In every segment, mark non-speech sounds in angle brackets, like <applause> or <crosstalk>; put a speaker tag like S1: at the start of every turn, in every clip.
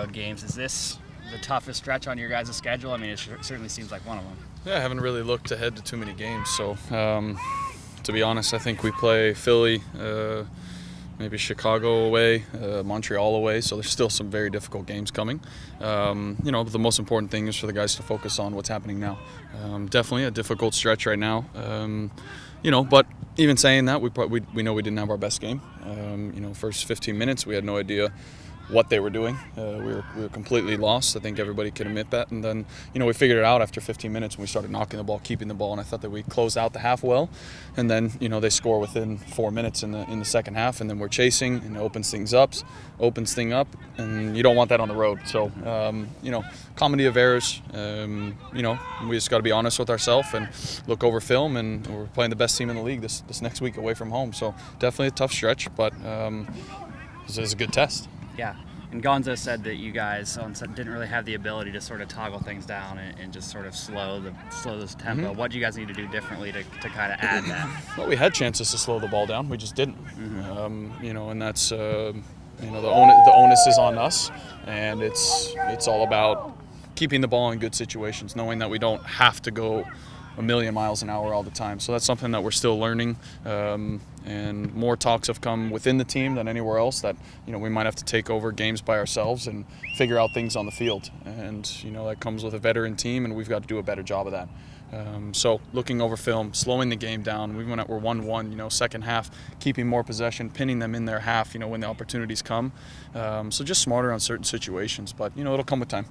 S1: road games. Is this the toughest stretch on your guys' schedule? I mean, it certainly seems like one of them.
S2: Yeah, I haven't really looked ahead to too many games. So, um, to be honest, I think we play Philly, uh, maybe Chicago away, uh, Montreal away. So there's still some very difficult games coming. Um, you know, but the most important thing is for the guys to focus on what's happening now. Um, definitely a difficult stretch right now. Um, you know, but even saying that, we, we, we know we didn't have our best game. Um, you know, first 15 minutes, we had no idea what they were doing. Uh, we, were, we were completely lost. I think everybody can admit that. And then, you know, we figured it out after 15 minutes when we started knocking the ball, keeping the ball, and I thought that we closed out the half well. And then, you know, they score within four minutes in the in the second half, and then we're chasing, and it opens things up, opens thing up, and you don't want that on the road. So, um, you know, comedy of errors. Um, you know, we just got to be honest with ourselves and look over film, and we're playing the best team in the league this this next week away from home. So definitely a tough stretch, but. Um, this is a good test.
S1: Yeah. And Gonzo said that you guys didn't really have the ability to sort of toggle things down and, and just sort of slow the slow this tempo. Mm-hmm. What do you guys need to do differently to, to kind of add that? <clears throat>
S2: well, we had chances to slow the ball down. We just didn't. Mm-hmm. Um, you know, and that's uh, you know the onus, the onus is on us, and it's it's all about keeping the ball in good situations, knowing that we don't have to go a million miles an hour all the time. So that's something that we're still learning. Um, and more talks have come within the team than anywhere else that you know we might have to take over games by ourselves and figure out things on the field. And you know that comes with a veteran team, and we've got to do a better job of that. Um, so looking over film, slowing the game down. We went at, we're one-one. You know, second half, keeping more possession, pinning them in their half. You know, when the opportunities come. Um, so just smarter on certain situations, but you know it'll come with time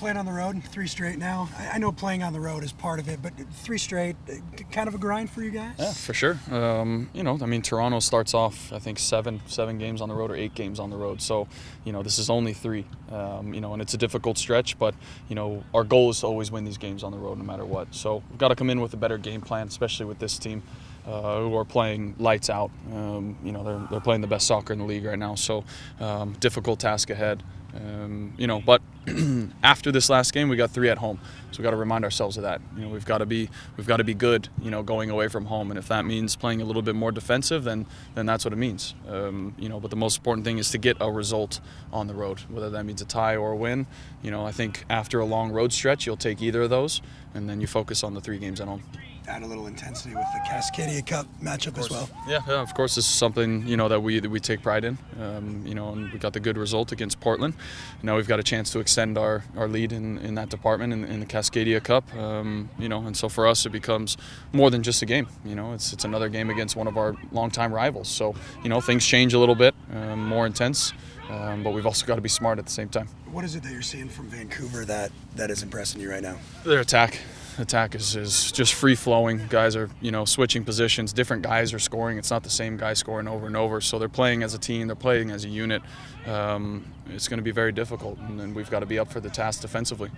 S3: playing on the road, three straight now. I, know playing on the road is part of it, but three straight, uh, kind of a grind for you guys.
S2: Yeah, for sure. Um, you know, I mean, Toronto starts off, I think seven, seven games on the road or eight games on the road. So, you know, this is only three. Um, you know, and it's a difficult stretch, but you know, our goal is to always win these games on the road, no matter what. So we've got to come in with a better game plan, especially with this team. Uh, who are playing lights out. Um, you know, they're, they're playing the best soccer in the league right now. So, um, difficult task ahead. Um, you know, but <clears throat> after this last game, we got three at home, so we got to remind ourselves of that. You know, we've got to be we've got to be good. You know, going away from home, and if that means playing a little bit more defensive, then then that's what it means. Um, you know, but the most important thing is to get a result on the road, whether that means a tie or a win. You know, I think after a long road stretch, you'll take either of those, and then you focus on the three games at home
S3: add a little intensity with the Cascadia Cup matchup as well.
S2: Yeah, yeah, of course, this is something you know that we that we take pride in. Um, you know, and we got the good result against Portland. Now we've got a chance to extend our, our lead in, in that department in, in the Cascadia Cup. Um, you know, and so for us, it becomes more than just a game. You know, it's it's another game against one of our longtime rivals. So you know, things change a little bit, um, more intense. Um, but we've also got to be smart at the same time.
S3: What is it that you're seeing from Vancouver that, that is impressing you right now?
S2: Their attack attack is, is just free flowing. Guys are you know switching positions. Different guys are scoring. It's not the same guy scoring over and over. So they're playing as a team. They're playing as a unit. Um, it's going to be very difficult, and, and we've got to be up for the task defensively.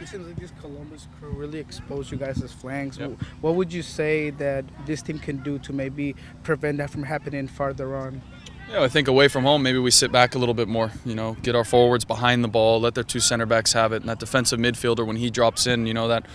S4: It seems like this Columbus crew really exposed you guys as flanks. Yep. What would you say that this team can do to maybe prevent that from happening farther on?
S2: Yeah, I think away from home, maybe we sit back a little bit more. You know, get our forwards behind the ball, let their two center backs have it, and that defensive midfielder when he drops in, you know that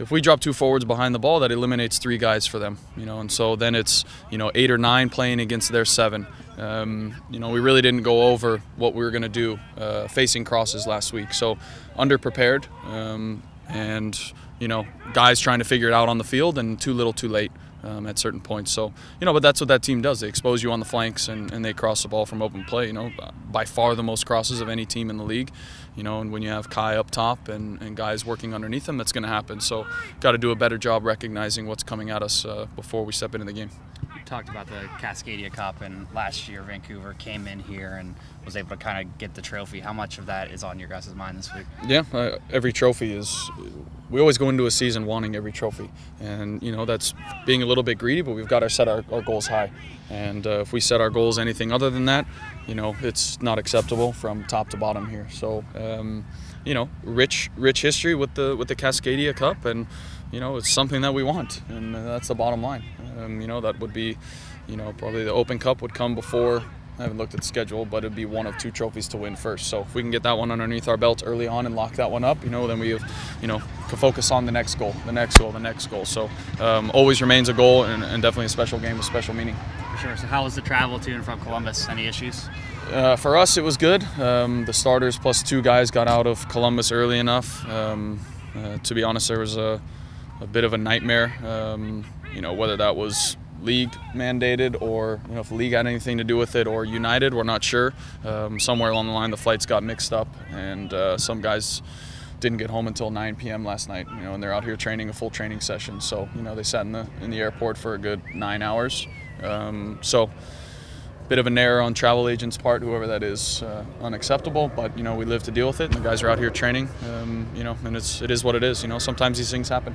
S2: if we drop two forwards behind the ball, that eliminates three guys for them. You know, and so then it's you know eight or nine playing against their seven. Um, you know, we really didn't go over what we were going to do uh, facing crosses last week. So underprepared, um, and you know, guys trying to figure it out on the field, and too little, too late um, at certain points. So, you know, but that's what that team does. They expose you on the flanks and, and they cross the ball from open play. You know, by far the most crosses of any team in the league. You know, and when you have Kei up top and, and guys working underneath him, that's going to happen. So, got to do a better job recognizing what's coming at us uh, before we step into the game.
S1: Talked about the Cascadia Cup, and last year Vancouver came in here and was able to kind of get the trophy. How much of that is on your guys' mind this week?
S2: Yeah, uh, every trophy is. We always go into a season wanting every trophy, and you know that's being a little bit greedy, but we've got to set our, our goals high. And uh, if we set our goals anything other than that, you know, it's not acceptable from top to bottom here. So, um, you know, rich rich history with the with the Cascadia Cup, and you know, it's something that we want, and that's the bottom line. Um, you know, that would be, you know, probably the Open Cup would come before I haven't looked at the schedule, but it'd be one of two trophies to win first. So if we can get that one underneath our belt early on and lock that one up, you know, then we, have, you know, can focus on the next goal, the next goal, the next goal. So um, always remains a goal and, and, definitely a special game with special meaning.
S1: For sure. So how was the travel to and from Columbus? Any issues?
S2: Uh, for us, it was good. Um, the starters plus two guys got out of Columbus early enough. Um, uh, to be honest, there was a, a bit of a nightmare. Um, you know, whether that was league mandated or you know if the league had anything to do with it or United, we're not sure. Um, somewhere along the line, the flights got mixed up, and uh, some guys didn't get home until 9 p.m. last night. You know, and they're out here training a full training session. So you know they sat in the in the airport for a good nine hours. Um, so bit of an error on travel agent's part, whoever that is, uh, unacceptable. But you know, we live to deal with it, and the guys are out here training. Um, you know, and it's it is what it is. You know, sometimes these things happen.